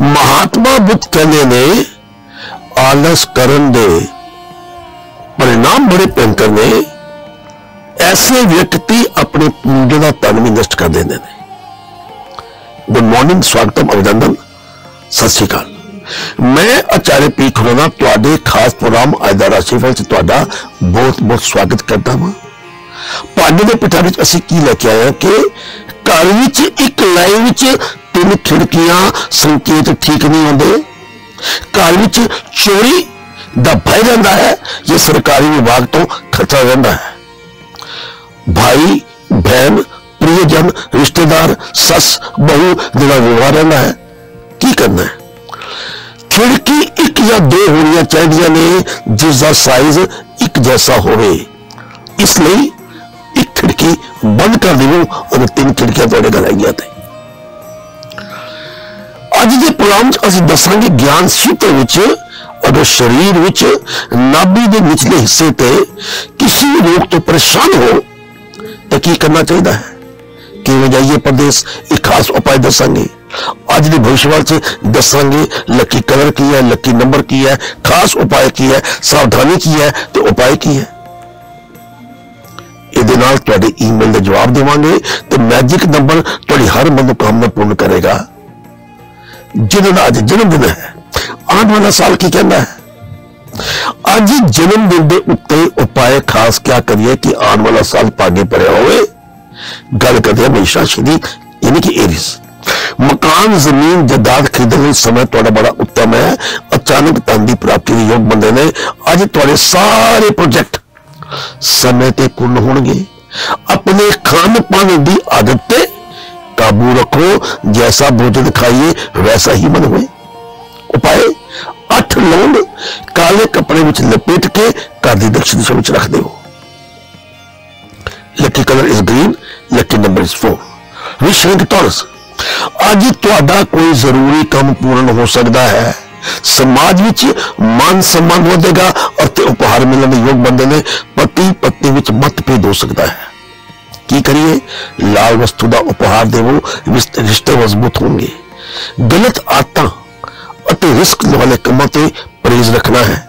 ਮਹਾਤਮਾ ਬੁੱਧ ਕਹਿੰਦੇ ਨੇ ਆਲਸ ਕਰਨ ਦੇ परिणाम बड़े भयंकर ने ऐसे व्यक्ति अपने पूंजे का धन भी नष्ट कर देते हैं गुड मॉर्निंग स्वागतम अभिनंदन सत श्री अकाल मैं आचार्य पी खुराना ਤੁਹਾਡੇ ਖਾਸ ਪ੍ਰੋਗਰਾਮ ਅੱਜ ਦਾ ਰਾਸ਼ੀਫਲ ਚ ਤੁਹਾਡਾ ਬਹੁਤ ਬਹੁਤ ਸਵਾਗਤ ਕਰਦਾ ਹਾਂ ਭਾਂਡੇ ਦੇ ਪਿੱਠਾ ਵਿੱਚ ਅਸੀਂ ਕੀ ਲੈ ਕੇ ਆਏ ਹਾਂ ਕਿ ਘਰ ਵਿੱਚ ਇੱਕ ਲਾਈਨ ਵਿੱਚ तीन खिड़कियाँ संकेत ठीक नहीं आते घर चोरी ਚੋਰੀ ਦਾ ਭੈ ਰਹਿੰਦਾ ਹੈ ਇਹ ਸਰਕਾਰੀ ਵਿਭਾਗ ਤੋਂ ਖਤਰਾ ਰਹਿੰਦਾ ਹੈ। प्रियजन रिश्तेदार सस बहु जो विवाह रहा है की करना है खिड़की एक या दो होनी चाहिए ने जिसका साइज़ एक जैसा हो इसलिए एक खिड़की बंद कर दू और तीन खिड़कियाँ थोड़े घर आई थे ਅੱਜ ਦੇ ਪ੍ਰੋਗਰਾਮ 'ਚ ਅਸੀਂ ਦੱਸਾਂਗੇ ਗਿਆਨ ਸੂਤਰ ਵਿੱਚ ਅਗਰ ਸਰੀਰ ਵਿੱਚ ਨਾਭੀ ਦੇ ਨਿਚਲੇ ਹਿੱਸੇ ਤੇ ਕਿਸੇ ਵੀ ਰੋਗ ਤੋਂ ਪਰੇਸ਼ਾਨ ਹੋ ਤਾਂ ਕੀ ਕਰਨਾ ਚਾਹੀਦਾ ਹੈ ਕਿਵੇਂ ਜਾਈਏ ਪਰਦੇਸ ਇੱਕ ਖਾਸ ਉਪਾਅ ਦੱਸਾਂਗੇ ਅੱਜ ਦੇ ਭਵਿਸ਼ਵਾਲ ਚ ਦੱਸਾਂਗੇ ਲੱਕੀ ਕਲਰ ਕੀ ਹੈ ਲੱਕੀ ਨੰਬਰ ਕੀ ਹੈ ਖਾਸ ਉਪਾਅ ਕੀ ਹੈ ਸਾਵਧਾਨੀ ਕੀ ਹੈ ਤੇ ਉਪਾਅ ਕੀ ਹੈ ਇਹਦੇ ਨਾਲ ਤੁਹਾਡੇ ਈਮੇਲ ਦੇ ਜਵਾਬ ਦੇਵਾਂਗੇ ਤੇ ਮੈਜਿਕ ਨੰਬਰ ਤੁਹਾਡੀ ਹਰ ਮਨੋਕਾਮਨਾ ਪੂਰਨ ਕਰੇਗਾ ਜਿਹਨਾਂ ਦਾ ਅੱਜ ਜਨਮ ਹੈ, ਆਉਣ ਵਾਲਾ ਸਾਲ ਕੀ ਕਹਿੰਦਾ ਹੈ? ਅੱਜ ਜਨਮ ਦਿਨ ਦੇ ਉੱਤੇ ਉਪਾਅ ਖਾਸ ਕਿਆ ਕਰੀਏ ਕਿ ਆਉਣ ਵਾਲਾ ਸਾਲ ਭਾਗੇ ਭਰਿਆ ਹੋਵੇ? ਗੱਲ ਕਰਦੇ ਹਾਂ ਸ਼੍ਰੀ, ਯਾਨੀ ਕਿ ਏਰੀਸ। ਮਕਾਨ, ਜ਼ਮੀਨ, ਜਾਇਦਾਦ ਖਰੀਦਣ ਲਈ ਸਮਾਂ ਤੁਹਾਡਾ ਬੜਾ ਉੱਤਮ ਹੈ। ਅਚਾਨਕ ਧਨ ਦੀ ਪ੍ਰਾਪਤੀ ਦੇ ਯੋਗ ਬੰਦੇ ਨੇ ਅੱਜ ਤੁਹਾਡੇ ਸਾਰੇ ਪ੍ਰੋਜੈਕਟ ਸਮੇਂ ਤੇ ਪੂਰਨ ਹੋਣਗੇ। ਆਪਣੇ ਖਾਣ ਪਾਣ ਦੀ ਆਦਤ ਤੇ ਕਾਬੂ ਰੱਖੋ ਜੈਸਾ ਭੋਜਨ ਖਾਈਏ ਵੈਸਾ ਹੀ ਮਨ ਹੋਏ ਉਪਾਏ ਅੱਠ ਲੌਂਗ ਕਾਲੇ ਕੱਪੜੇ ਵਿੱਚ ਲਪੇਟ ਕੇ ਘਰ ਦੀ ਦਕਸ਼ਿਣ ਦਿਸ਼ਾ ਵਿੱਚ ਰੱਖ ਦਿਓ lucky colour is green lucky number is 4 ਵਿਸ਼ਰਿੰਕ Taurus ਅੱਜ ਤੁਹਾਡਾ ਕੋਈ ਜ਼ਰੂਰੀ ਕੰਮ ਪੂਰਨ ਹੋ ਸਕਦਾ ਹੈ ਸਮਾਜ ਵਿੱਚ ਮਾਨ ਸਨਮਾਨ ਵਧੇਗਾ ਔਰ ਤੇ ਉਪਹਾਰ ਮਿਲਣ ਦੇ ਯੋਗ ਬੰਦੇ ਨੇ ਪਤੀ ਪਤਨੀ ਵਿੱਚ ਮਤਭੇਦ ਹੋ ਸਕਦਾ ਹੈ ਕੀ ਕਰੀਏ ਲਾਲ ਵਸਤੂ ਦਾ ਉਪਹਾਰ ਦੇਵੋ ਰਿਸ਼ਤੇ ਰਿਸ਼ਤੇ ਮਜ਼ਬੂਤ ਹੋਣਗੇ ਗਲਤ ਆਦਤਾਂ ਅਤੇ ਰਿਸਕ ਵਾਲੇ ਕੰਮਾਂ ਤੇ ਪਰਹੇਜ਼ ਰੱਖਣਾ ਹੈ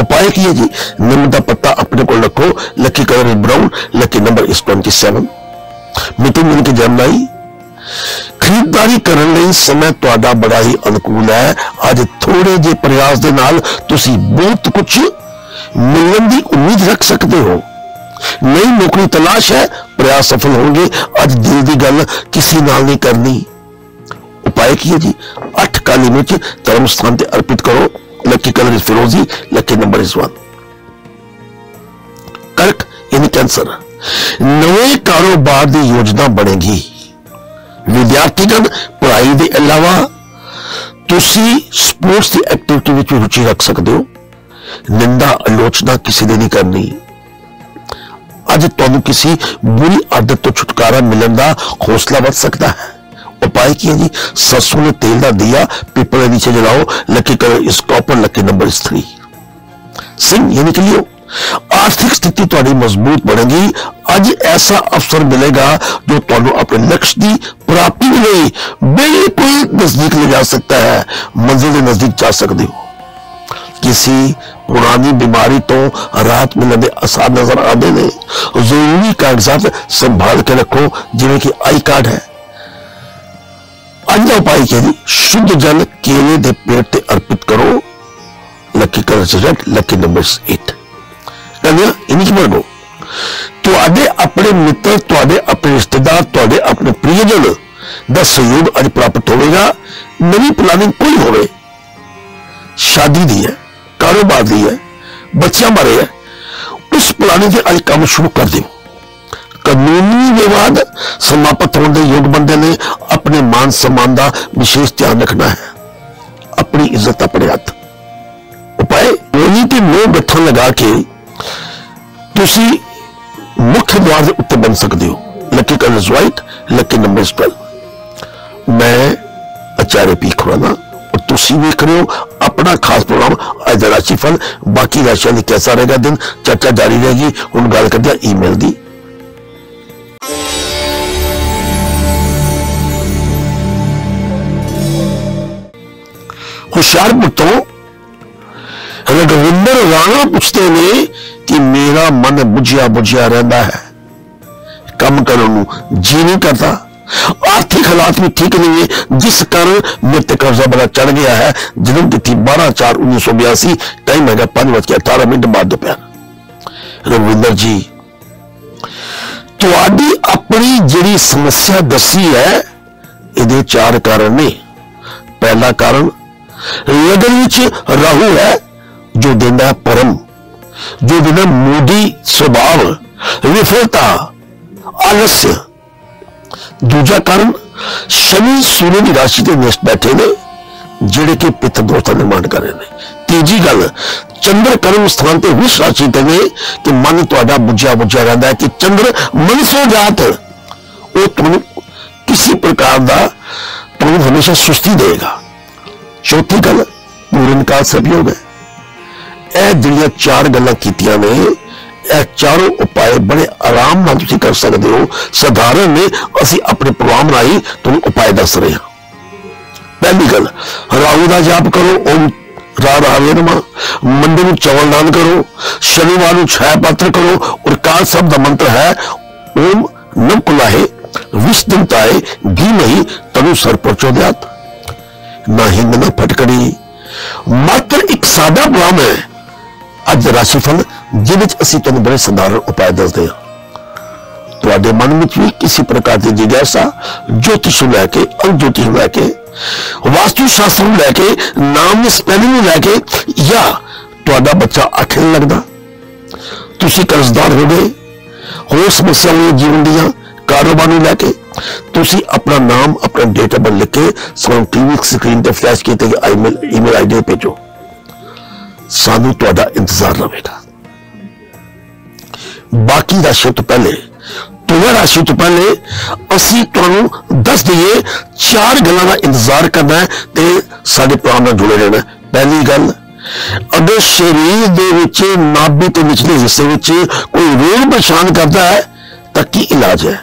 ਉਪਾਅ ਕੀ ਹੈ ਜੀ ਨਿੰਮ ਦਾ ਪੱਤਾ ਆਪਣੇ ਕੋਲ ਰੱਖੋ lucky colour brown lucky number is 27 ਮਿਤੂ ਮਿਲ ਕੇ ਜਮਨਾਈ ਖਰੀਦਦਾਰੀ ਕਰਨ ਲਈ ਸਮਾਂ ਤੁਹਾਡਾ ਬੜਾ ਹੀ ਅਨੁਕੂਲ ਹੈ ਅੱਜ ਥੋੜੇ ਜਿਹੇ ਪ੍ਰਯਾਸ ਦੇ ਨਾਲ ਤੁਸੀਂ ਬਹੁਤ ਕੁਝ ਮਿਲਣ ਦੀ ਉਮੀਦ ਰੱਖ ਸਕਦੇ ਹੋ ਨਈ ਨੌਕਰੀ ਤਲਾਸ਼ ਹੈ ਪ੍ਰਯਾਸ ਸਫਲ ਹੋਣਗੇ। ਅੱਜ ਦਿਲ ਦੀ ਗੱਲ ਕਿਸੇ ਨਾਲ ਨਹੀਂ ਕਰਨੀ। ਉਪਾਅ ਕੀ ਹੈ ਜੀ? ਅੱਠ ਕਾਲੀ ਮਿਰਚ ਧਰਮ ਸਥਾਨ ਤੇ ਅਰਪਿਤ ਕਰੋ। ਲੱਕੀ ਕਲਰ ਇਸ ਫਿਰੋਜ਼ੀ ਲੱਕੀ ਨੰਬਰ ਇਸ 1 ਕਰਕ ਯਾਨੀ ਕੈਂਸਰ। ਨਵੇਂ ਕਾਰੋਬਾਰ ਦੀ ਯੋਜਨਾ ਬਣੇਗੀ। ਵਿਦਿਆਰਥੀਗਣ, ਪੜ੍ਹਾਈ ਦੇ ਇਲਾਵਾ ਤੁਸੀਂ ਸਪੋਰਟਸ ਦੀ ਐਕਟੀਵਿਟੀ ਵਿੱਚ ਰੁਚੀ ਰੱਖ ਸਕਦੇ ਹੋ। ਨਿੰਦਾ, ਆਲੋਚਨਾ ਕਿਸੇ ਦੀ ਨਹੀਂ ਕਰਨੀ। ਅੱਜ ਤੁਹਾਨੂੰ ਕਿਸੇ ਬੁਰੀ ਆਦਤ ਤੋਂ ਛੁਟਕਾਰਾ ਮਿਲਣ ਦਾ ਹੌਸਲਾ ਵੱਧ ਸਕਦਾ ਹੈ ਉਪਾਅ ਕੀ ਹੈ ਜੀ ਸਰਸੋਂ ਦੇ ਤੇਲ ਦਾ ਦਿਆ ਪੀਪਲ ਦੇ ਨੀਚੇ ਜਲਾਓ lucky colour is copper lucky number is 3 Singh ਯਾਨੀ ਕਿ ਲਿਓ ਆਰਥਿਕ ਸਥਿਤੀ ਤੁਹਾਡੀ ਮਜ਼ਬੂਤ ਬਣੇਗੀ ਅੱਜ ਐਸਾ ਅਵਸਰ ਮਿਲੇਗਾ ਜੋ ਤੁਹਾਨੂੰ ਆਪਣੇ ਲਕਸ਼ ਦੀ ਪ੍ਰਾਪਤੀ ਲਈ ਬਿਲਕੁਲ ਨਜ਼ਦੀਕ ਲੈ ਜਾ ਸਕਦਾ ਹੈ ਮੰਜ਼ਿਲ ਦੇ ਨਜ਼ਦੀਕ ਜਾ ਸਕਦੇ ਹੋ ਕਿਸੇ ਪੁਰਾਣੀ ਬਿਮਾਰੀ ਤੋਂ ਰਾਹਤ ਮਿਲਣ ਦੇ ਅਸਾਰ ਨਜ਼ਰ ਆਉਂਦੇ ਨੇ ਜ਼ਰੂਰੀ ਕਾਗਜ਼ਾਤ ਸੰਭਾਲ ਕੇ ਰੱਖੋ ਜਿਵੇਂ ਕਿ ਆਈ ਕਾਰਡ ਹੈ ਅੱਜ ਦਾ ਉਪਾਅ ਕੀ ਹੈ ਜੀ ਸ਼ੁੱਧ ਜਲ ਕੇਲੇ ਦੇ ਪੇੜ ਤੇ ਅਰਪਿਤ ਕਰੋ ਲੱਕੀ ਕਲਰ ਚ ਰੈਡ ਲੱਕੀ ਨੰਬਰ 8 ਕਹਿੰਦੇ ਇਨੀ ਕੀ ਮਰਗੋ ਤੁਹਾਡੇ ਆਪਣੇ ਮਿੱਤਰ ਤੁਹਾਡੇ ਆਪਣੇ ਰਿਸ਼ਤੇਦਾਰ ਤੁਹਾਡੇ ਆਪਣੇ ਪ੍ਰਿਯਜਨ ਦਾ ਸਹਿਯੋਗ ਅੱਜ ਪ੍ਰਾਪਤ ਹੋਵੇਗਾ ਨਵੀਂ ਪਲਾਨਿੰਗ ਕੋਈ ਹੋਵੇ ਸ਼ਾਦੀ ਦੀ ਹੈ कारोबार दी है बच्चा मरे है, उस प्लानिंग से अज काम शुरू कर दो। कानूनी विवाद समाप्त होने के योग बंद ने अपने मान सम्मान का विशेष ध्यान रखना है। अपनी इज़्ज़त अपने हाथ। उपाय रोजी के मोह गठन लगा के तुम मुख्य द्वार के उत्ते बन सकते हो। Lucky colour white, lucky number twelve. मैं आचार्य पी खुराना ਤੁਸੀਂ ਵੇਖ ਰਹੇ ਹੋ ਆਪਣਾ ਖਾਸ ਪ੍ਰੋਗਰਾਮ ਅੱਜ ਦਾ ਰਾਸ਼ੀਫਲ ਬਾਕੀ ਰਾਸ਼ੀਆਂ ਦੀ ਕਿਹਦਾ ਰਹੇਗਾ ਦਿਨ ਚਰਚਾ ਜਾਰੀ ਰਹੇਗੀ ਹੁਣ ਗੱਲ ਕਰਦੇ ਹਾਂ ਈਮੇਲ ਦੀ ਹੁਸ਼ਿਆਰਪੁਰ ਤੋਂ ਰਗਵਿੰਦਰ ਰਾਣਾ ਪੁੱਛਦੇ ਨੇ ਕਿ ਮੇਰਾ ਮਨ ਬੁਝਿਆ ਬੁਝਿਆ ਰਹਿੰਦਾ ਹੈ आर्थिक हालात भी ठीक नहीं है जिस कारण वित्त कर्जा बड़ा चढ़ गया है जन्म तिथि बारह चार उन्नीस सौ बयासी टाइम है पांच बज के अठारह मिनट बाद दोपहर रविंदर जी ਤੁਹਾਡੀ ਆਪਣੀ ਜਿਹੜੀ ਸਮੱਸਿਆ ਦੱਸੀ ਹੈ ਇਹਦੇ ਚਾਰ ਕਾਰਨ ਨੇ ਪਹਿਲਾ ਕਾਰਨ ਲਗਨ ਵਿੱਚ ਰਾਹੂ ਹੈ ਜੋ ਦਿੰਦਾ ਪਰਮ ਜੋ ਦਿੰਦਾ ਮੋਦੀ ਸੁਭਾਵ ਵਿਫਲਤਾ ਆਲਸ ਦੂਜਾ ਕਾਰਨ ਸ਼ਨੀ ਸੂਰਜ ਦੀ ਰਾਸ਼ੀ ਤੇ ਨਿਸ਼ਟ ਬੈਠੇ ਨੇ, ਜਿਹੜੇ ਕਿ ਪਿੱਤ ਦੋਸਤਾਂ ਦਾ ਨਿਰਮਾਣ ਕਰ ਰਹੇ ਨੇ। ਤੀਜੀ ਗੱਲ, ਚੰਦਰ ਕਰਮ ਸਥਾਨ ਤੇ ਵਿਸ਼ ਰਾਸ਼ੀ ਤੇ ਨੇ ਕਿ ਮਨ ਤੁਹਾਡਾ ਬੁੱਝਿਆ ਬੁੱਝਿਆ ਰਹਿੰਦਾ ਹੈ ਕਿ ਚੰਦਰ ਮਨਸੋ ਜਾਤ, ਉਹ ਤੁਹਾਨੂੰ ਕਿਸੇ ਪ੍ਰਕਾਰ ਦਾ ਤੁਹਾਨੂੰ ਹਮੇਸ਼ਾ ਸੁਸਤੀ ਦੇਗਾ ਚੌਥੀ ਗੱਲ, ਪੂਰਨ ਕਾਲ ਸਭਯੋਗ ਹੈ। ਇਹ ਜਿਹੜੀਆਂ ਚਾਰ ਗੱਲਾਂ ਕੀਤੀਆਂ ਨੇ चारों उपाय बड़े आराम कर सकते हो ਕਰ ने ਹੋ। ਸਧਾਰਨ ਨੇ ਅਸੀਂ ਆਪਣੇ ਪ੍ਰੋਗਰਾਮ ਰਾਹੀਂ ਤੁਹਾਨੂੰ ਉਪਾਏ ਦੱਸ ਰਹੇ ਹਾਂ। ਪਹਿਲੀ ਗੱਲ, ਰਾਹੂ ਦਾ ਜਾਪ ਕਰੋ रावे में चवल दान करो शनिवार में छाया पात्र करो और काल शब्द मंत्र है ओम नम कुलाहे विष्णुताय घी नहीं तनु सर पर चौद्यात ना हिंद न फटकड़ी मात्र एक सादा प्रोग्राम है अज राशिफल ਜਿਹਦੇ ਵਿੱਚ ਅਸੀਂ ਤੁਹਾਨੂੰ ਬੜੇ ਸਧਾਰਨ ਉਪਾਅ ਦੱਸਦੇ ਹਾਂ ਤੁਹਾਡੇ ਮਨ ਵਿੱਚ ਵੀ ਕਿਸੇ ਪ੍ਰਕਾਰ ਦੀ ਜਿਗਿਆਸਾ ਜੋਤਿਸ਼ ਨੂੰ ਲੈ ਕੇ ਅਣਜੋਤਿਸ਼ ਨੂੰ ਲੈ ਕੇ ਵਾਸਤੂ ਸ਼ਾਸਤਰ ਨੂੰ ਲੈ ਕੇ ਨਾਮ ਦੀ ਸਪੈਲਿੰਗ ਨੂੰ ਲੈ ਕੇ ਜਾਂ ਤੁਹਾਡਾ ਬੱਚਾ ਅੱਖ ਨਹੀਂ ਲੱਗਦਾ ਤੁਸੀਂ ਕਰਜ਼ਦਾਰ ਹੋ ਗਏ ਹੋਰ ਸਮੱਸਿਆਵਾਂ ਜੀਵਨ ਦੀਆਂ ਕਾਰੋਬਾਰ ਨੂੰ ਲੈ ਕੇ ਤੁਸੀਂ ਆਪਣਾ ਨਾਮ ਆਪਣਾ ਡੇਟ ਆਫ ਬਰਥ ਲਿਖ ਕੇ ਸਾਨੂੰ ਟੀਵੀ ਸਕਰੀਨ ਤੇ ਫਲੈਸ਼ ਕੀਤੇ ਗਏ ਈਮੇਲ ਈਮੇਲ ਆਈਡੀ ਤੇ ਭੇਜੋ ਸਾਨੂੰ ਤੁਹਾਡਾ ਇੰਤਜ਼ਾਰ ਰਹੇਗਾ ਬਾਕੀ ਰਾਸ਼ੀ ਤੋਂ ਪਹਿਲੇ ਤੁਲਾ ਰਾਸ਼ੀ ਤੋਂ ਪਹਿਲੇ ਅਸੀਂ ਤੁਹਾਨੂੰ ਦੱਸ ਦਈਏ ਚਾਰ ਗੱਲਾਂ ਦਾ ਇੰਤਜ਼ਾਰ ਕਰਨਾ ਹੈ ਤੇ ਸਾਡੇ ਪ੍ਰੋਗਰਾਮ ਨਾਲ ਜੁੜੇ ਰਹਿਣਾ ਹੈ। ਪਹਿਲੀ ਗੱਲ ਅਗਰ ਸਰੀਰ ਦੇ ਵਿੱਚ ਨਾਭੀ ਤੇ ਨਿਚਲੇ ਹਿੱਸੇ ਵਿੱਚ ਕੋਈ ਰੋਗ ਪਰੇਸ਼ਾਨ ਕਰਦਾ ਹੈ ਤਾਂ ਕੀ ਇਲਾਜ ਹੈ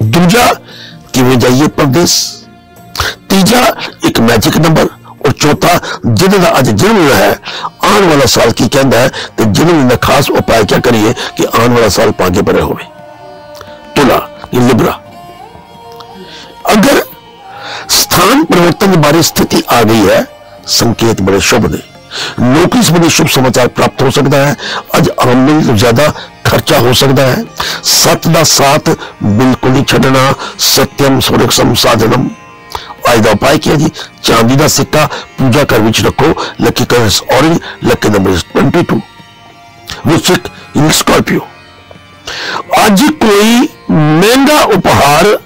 ਦੂਜਾ ਕਿਵੇਂ ਜਾਈਏ ਪਰਦੇਸ ਤੀਜਾ ਇੱਕ ਮੈਜਿਕ ਨੰਬਰ ਔਰ ਚੌਥਾ ਜਿਹਦੇ ਦਾ ਅੱਜ ਜਨਮ आने वाला साल की कहता है तो जिन्होंने खास उपाय क्या करिए कि आने वाला साल पागे भरे हो तुला लिब्रा। अगर स्थान परिवर्तन के बारे स्थिति आ गई है, संकेत बड़े शुभ ने नौकरी संबंधी शुभ समाचार प्राप्त हो सकता है। आज आमदनी तो ज़्यादा खर्चा हो सकता है। सत का साथ बिल्कुल ही छड़ना सत्यम सुरक्षम साधनम। ਅੱਜ ਦਾ ਉਪਾਅ ਕੀ ਹੈ ਜੀ ਚਾਂਦੀ ਦਾ ਸਿੱਕਾ ਪੂਜਾ ਘਰ ਵਿੱਚ ਰੱਖੋ lucky colour orange lucky number 22 Vishk ਇਨ ਸਕਾਰਪੀਓ ਅੱਜ ਕੋਈ ਮਹਿੰਗਾ ਉਪਹਾਰ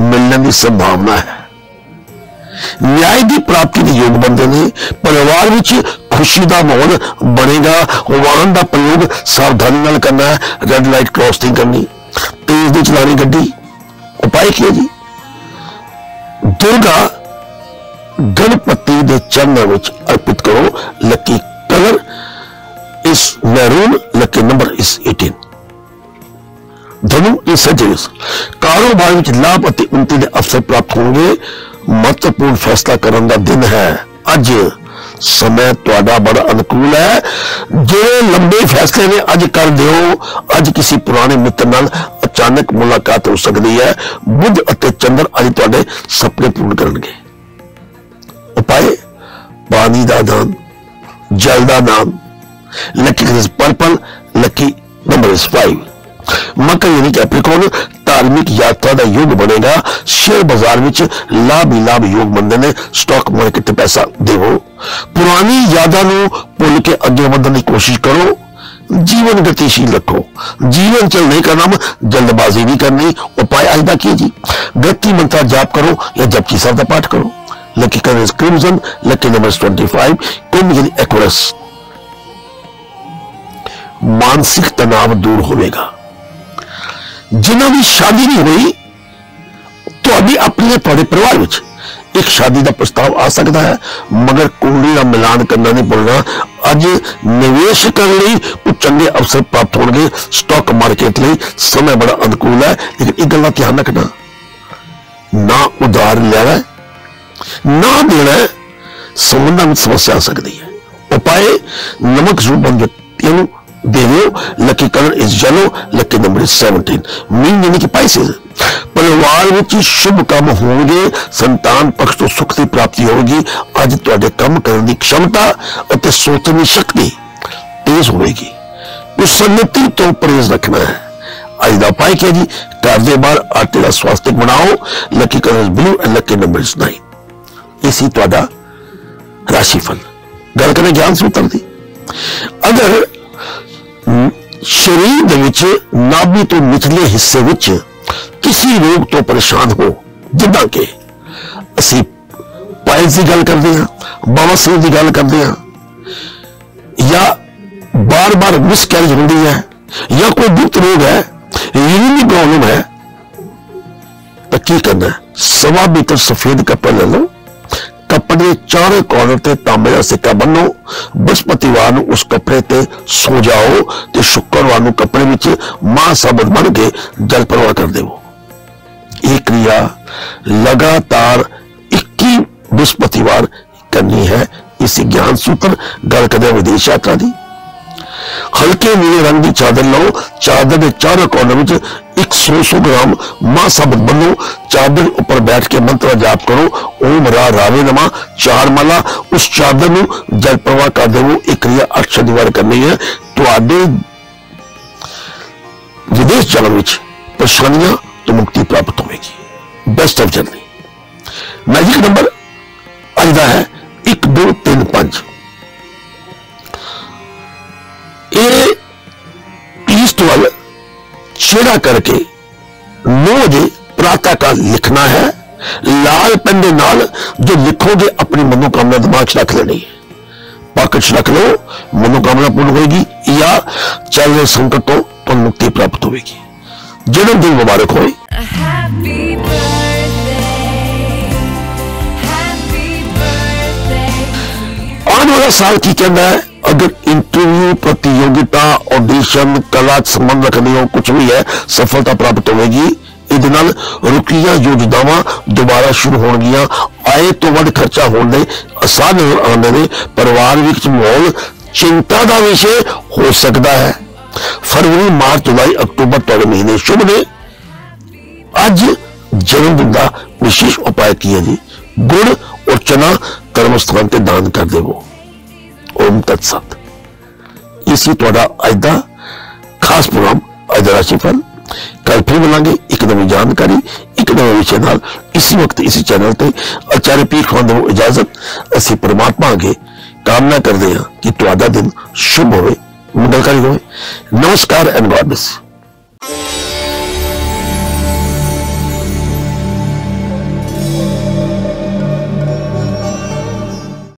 ਮਿਲਣ ਦੀ ਸੰਭਾਵਨਾ ਹੈ ਨਿਆਂ ਦੀ ਪ੍ਰਾਪਤੀ ਦੇ ਯੋਗ ਬੰਦੇ ਨੇ ਪਰਿਵਾਰ ਵਿੱਚ ਖੁਸ਼ੀ ਦਾ ਮਾਹੌਲ ਬਣੇਗਾ ਵਾਹਨ ਦਾ ਪ੍ਰਯੋਗ ਸਾਵਧਾਨੀ ਨਾਲ ਕਰਨਾ ਹੈ ਰੈੱਡ ਲਾਈਟ ਕ੍ਰੋਸਿੰਗ ਕਰਨੀ ਤੇਜ਼ ਦੀ ਚਲਾਣੀ ਗੱਡੀ ਉਪਾਅ ਕੀ ਹੈ ਜੀ ਦੁਰਗਾ ਗਣਪਤੀ ਦੇ ਚਰਨਾਂ ਵਿੱਚ ਅਰਪਿਤ ਕਰੋ। ਲੱਕੀ ਕਲਰ ਇਸ ਮੈਰੂਨ ਲੱਕੀ ਨੰਬਰ ਇਸ 18 ਧਨੂ, ਇਹ ਸਜੇਸ ਕਾਰੋਬਾਰ ਵਿੱਚ ਲਾਭ ਅਤੇ ਉન્નਤੀ ਦੇ ਅਵਸਰ ਪ੍ਰਾਪਤ ਹੋਣਗੇ। ਮਹੱਤਵਪੂਰਨ ਫੈਸਲਾ ਕਰਨ ਦਾ ਦਿਨ ਹੈ ਅੱਜ। ਸਮੇਂ ਤੁਹਾਡਾ ਬੜਾ ਅਨੁਕੂਲ ਹੈ ਜਿਹੜੇ ਲੰਬੇ ਫੈਸਲੇ ਨੇ ਅੱਜ ਕਰ ਦਿਓ ਅੱਜ ਕਿਸੇ ਪੁਰਾਣੇ ਮਿੱਤਰ ਨਾਲ ਅਚਾਨਕ ਮੁਲਾਕਾਤ ਹੋ ਸਕਦੀ ਹੈ ਬੁੱਧ ਅਤੇ ਚੰਦਰ ਅੱਜ ਤੁਹਾਡੇ ਸੁਪਨੇ ਪੂਰਨ ਕਰਨਗੇ ਉਪਾਏ ਪਾਣੀ ਦਾ ਦਾਨ ਜਲ ਦਾ ਨਾਮ ਲੱਕੀ ਇਸ ਪਰਪਲ ਲੱਕੀ ਨੰਬਰ ਇਸ 5 ਮਕਰ ਯਾਨੀ ਕੈਪਰੀਕੋਨ ਧਾਰਮਿਕ ਯਾਤਰਾ ਦਾ ਯੁੱਗ ਬਣੇਗਾ ਸ਼ੇਅਰ ਬਾਜ਼ਾਰ ਵਿੱਚ ਲਾਭ ਹੀ ਲਾਭ ਯੋਗ ਬੰਦੇ ਨੇ ਸਟਾਕ ਮਾਰਕੀਟ ਤੇ ਪੈਸਾ ਦੇਵੋ ਪੁਰਾਣੀ ਯਾਦਾਂ ਨੂੰ ਭੁੱਲ ਕੇ ਅੱਗੇ ਵਧਣ ਦੀ ਕੋਸ਼ਿਸ਼ ਕਰੋ ਜੀਵਨ ਗਤੀਸ਼ੀਲ ਰੱਖੋ ਜੀਵਨ ਚਲ ਨਹੀਂ ਕਰਨਾ ਜਲਦਬਾਜ਼ੀ ਨਹੀਂ ਕਰਨੀ ਉਪਾਅ ਅੱਜ ਦਾ ਕੀ ਜੀ ਗਤੀ ਮੰਤਰ ਜਾਪ ਕਰੋ ਜਾਂ ਜਪਜੀ ਸਾਹਿਬ ਦਾ ਪਾਠ ਕਰੋ lucky colour crimson lucky number 25 Kumbh ਯਾਨੀ ਐਕੁਰਸ ਮਾਨਸਿਕ ਤਣਾਅ ਦੂਰ ਹੋਵੇਗਾ ਜਿਨ੍ਹਾਂ ਦੀ ਸ਼ਾਦੀ ਨਹੀਂ ਹੋਈ ਤੁਹਾਡੀ ਆਪਣੀ ਤੁਹਾਡੇ ਪਰਿਵਾਰ ਵਿੱਚ ਇੱਕ ਸ਼ਾਦੀ ਦਾ ਪ੍ਰਸਤਾਵ ਆ ਸਕਦਾ ਹੈ ਮਗਰ ਕੁੰਡਲੀ ਦਾ ਮਿਲਾਨ ਕਰਨਾ ਨਹੀਂ ਭੁੱਲਣਾ ਅੱਜ ਨਿਵੇਸ਼ ਕਰਨ ਲਈ ਉਹ ਚੰਗੇ ਅਵਸਰ ਪ੍ਰਾਪਤ ਹੋਣਗੇ ਸਟਾਕ ਮਾਰਕੀਟ ਲਈ ਸਮੇਂ ਬੜਾ ਅਨੁਕੂਲ ਹੈ ਲੇਕਿਨ ਇੱਕ ਗੱਲ ਦਾ ਧਿਆਨ ਰੱਖਣਾ ਨਾ ਉਧਾਰ ਲੈਣਾ ਨਾ ਦੇਣਾ ਸੰਬੰਧਾਂ ਵਿੱਚ ਸਮੱਸਿਆ ਆ ਸਕਦੀ ਹੈ ਉਪਾਏ ਨਮਕ ਜ਼ੁਬਾਨ ਵਿਅਕਤੀਆਂ ਨੂੰ ਦੇ ਦਿਓ lucky colour is yellow lucky number is 17 ਮੀਨ ਯਾਨੀ ਕਿ ਪਾਈਸਿਸ ਪਰਿਵਾਰ ਵਿੱਚ ਸ਼ੁਭ ਕੰਮ ਹੋਣਗੇ, ਸੰਤਾਨ ਪੱਖ ਤੋਂ ਸੁਖ ਦੀ ਪ੍ਰਾਪਤੀ ਹੋਵੇਗੀ। ਅੱਜ ਤੁਹਾਡੇ ਕੰਮ ਕਰਨ ਦੀ ਖਮਤਾ ਅਤੇ ਸੋਚਣ ਦੀ ਸ਼ਕਤੀ ਤੇਜ਼ ਹੋਵੇਗੀ। ਕੁਸੰਗਤੀ ਤੋਂ ਪਰਹੇਜ਼ ਰੱਖਣਾ ਹੈ। ਅੱਜ ਦਾ ਉਪਾਅ ਕੀ ਜੀ, ਘਰ ਦੇ ਬਾਹਰ ਆਟੇ ਦਾ ਸਵਾਸਤਿਕ ਬਣਾਓ, lucky colour is blue and lucky number is 9 ਇਸੀ ਤੁਹਾਡਾ ਰਾਸ਼ੀਫਲ। ਗੱਲ ਕਰੇ ਗਿਆਨ ਸੂਤਰ ਦੀ। ਅਗਰ ਸਰੀਰ ਦੇ ਵਿੱਚ ਨਾਭੀ ਤੋਂ ਨਿਚਲੇ ਹਿੱਸੇ ਵਿੱਚ ਕਿਸੇ ਰੋਗ ਤੋਂ ਪਰੇਸ਼ਾਨ ਹੋ ਜਿੱਦਾਂ ਕਿ ਅਸੀਂ ਪਾਇਲਸ ਦੀ ਗੱਲ ਕਰਦੇ ਹਾਂ ਬਵਾਸੀਰ ਦੀ ਗੱਲ ਕਰਦੇ ਹਾਂ ਜਾਂ ਬਾਰ-ਬਾਰ ਮਿਸਕੈਰੇਜ ਹੁੰਦੀ ਹੈ ਜਾਂ ਕੋਈ ਗੁਪਤ ਰੋਗ ਹੈ ਯੂਰਿਨ ਦੀ ਪ੍ਰੋਬਲਮ ਹੈ ਤਾਂ ਕੀ ਕਰਨਾ ਹੈ? ਸਵਾ ਮੀਟਰ ਸਫੇਦ ਕੱਪੜਾ ਲੈ ਲਓ ਕੱਪੜੇ ਦੇ ਚਾਰੇ ਕਾਰਨਰ ਤੇ ਤਾਂਬੇ ਦਾ ਸਿੱਕਾ ਬੰਨੋ ਬ੍ਰਹਸਪਤੀਵਾਰ ਨੂੰ ਉਸ ਕੱਪੜੇ ਤੇ ਸੋ ਜਾਓ ਤੇ ਸ਼ੁੱਕਰਵਾਰ ਨੂੰ ਕੱਪੜੇ ਵਿੱਚ ਮਾਂ ਸਾਬਤ ਬਣ ਕੇ ਜਲ ਪ੍ਰਵਾਹ ਕਰ ਦੇਵੋ ਇਹ ਕਿਰਿਆ ਲਗਾਤਾਰ 21 ਬ੍ਰਹਸਪਤੀਵਾਰ ਕਰਨੀ ਹੈ ਇਸ ਗਿਆਨ ਸੂਤਰ ਗੱਲ ਕਰਦੇ ਹਾਂ ਵਿਦੇਸ਼ ਯਾਤਰਾ ਦੀ ਹਲਕੇ ਨੀਲੇ ਰੰਗ ਦੀ ਚਾਦਰ ਲਓ ਚਾਦਰ ਦੇ ਚਾਰੋਂ ਕੋਨੇ ਵਿੱਚ 100 ਗ੍ਰਾਮ ਮਾਂ ਸਾਬਤ ਬੰਨੋ ਚਾਦਰ ਉੱਪਰ ਬੈਠ ਕੇ ਮੰਤਰ ਜਾਪ ਕਰੋ ਓਮ ਰਾ ਰਾਵੇ ਨਮਾ ਚਾਰ ਮਾਲਾ ਉਸ ਚਾਦਰ ਨੂੰ ਜਲ ਪ੍ਰਵਾਹ ਕਰ ਦੇਵੋ ਇਹ ਕਿਰਿਆ ਅੱਠ ਸ਼ਨੀਵਾਰ ਕਰਨੀ ਹੈ ਤੁਹਾਡੇ ਵਿਦੇਸ਼ ਜਾਣ ਵਿੱਚ ਪਰੇਸ਼ਾਨੀਆਂ ਤੋਂ ਮੁਕਤੀ ਪ੍ਰਾਪਤ ਹੋਵੇਗੀ best of journey magic number ਅੱਜ ਦਾ ਹੈ 1 ईस्ट वाल चेड़ा करके मोजे प्रातः का लिखना है। लाल पेन के नाल जो लिखोगे अपनी मनोकामना दिमाग रख लेनी है। पाकिट रख लो मनोकामना पूर्ण होगी या चल रहे संकट तो मुक्ति प्राप्त होगी जिन दिन मुबारक हो। वाला साल की कहना है? ਅਗਰ ਇੰਟਰਵਿਊ ਪ੍ਰਤੀਯੋਗਿਤਾ ਆਡੀਸ਼ਨ ਕਲਾ 'ਚ ਸੰਬੰਧ ਰੱਖਦੇ ਹੋ ਕੁਝ ਵੀ ਹੈ ਸਫਲਤਾ ਪ੍ਰਾਪਤ ਹੋਵੇਗੀ ਇਹਦੇ ਨਾਲ ਰੁਕੀਆਂ ਯੋਜਨਾਵਾਂ ਦੁਬਾਰਾ ਸ਼ੁਰੂ ਹੋਣਗੀਆਂ ਆਏ ਤੋਂ ਵੱਧ ਖਰਚਾ ਹੋਣ ਦੇ ਆਸਾਨ ਆਉਂਦੇ ਨੇ ਪਰਿਵਾਰ ਵਿੱਚ ਮਾਹੌਲ ਚਿੰਤਾ ਦਾ ਵਿਸ਼ੇ ਹੋ ਸਕਦਾ ਹੈ ਫਰਵਰੀ ਮਾਰਚ ਜੁਲਾਈ ਅਕਤੂਬਰ ਤੁਹਾਡੇ ਮਹੀਨੇ ਸ਼ੁਭ ਨੇ ਅੱਜ ਜਨਮ ਦਿਨ ਦਾ ਵਿਸ਼ੇਸ਼ ਉਪਾਅ ਕੀ ਹੈ ਜੀ ਗੁੜ ਔਰ ਚਨਾ ਕਰਮ ਸਥਾਨ ਤੇ ਦਾਨ ਕਰ ओम तत्सत इसी थोड़ा अज का खास प्रोग्राम अज राशिफल कल फिर मिलेंगे एक नवी जानकारी, एक नवे विषय न इसी वक्त इसी चैनल ते आचार्य पीर खान दो इजाज़त। असि परमात्मा अगे कामना करते हैं कि ਤੁਹਾਡਾ दिन शुभ ਹੋਵੇ ਮੰਗਲਕਾਰੀ ਹੋਵੇ ਨਮਸਕਾਰ ਐਂਡ ਗॉड